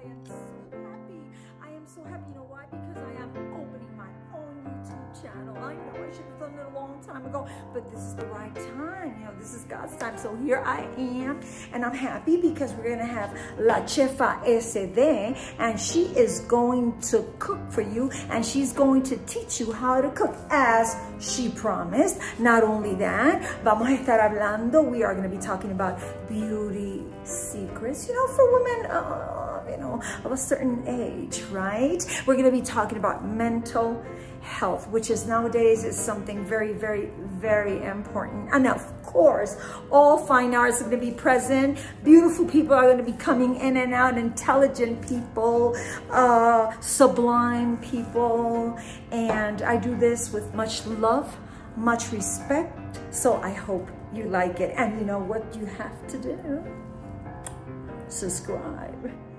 I am so happy. I am so happy. You know why? Because I am opening my own YouTube channel. I know I should have done it a long time ago, but this is the right time. This is God's time. So here I am, and I'm happy because we're gonna have La Chefa SD, and she is going to cook for you, and she's going to teach you how to cook as she promised. Not only that, vamos a estar hablando. We are gonna be talking about beauty secrets, you know, for women. Uh, you know, of a certain age, right? We're gonna be talking about mental health, which is nowadays is something very, very, very important. Of course, all fine arts are gonna be present. Beautiful people are gonna be coming in and out, intelligent people, uh, sublime people. And I do this with much love, much respect. So I hope you like it. And you know what you have to do? Subscribe.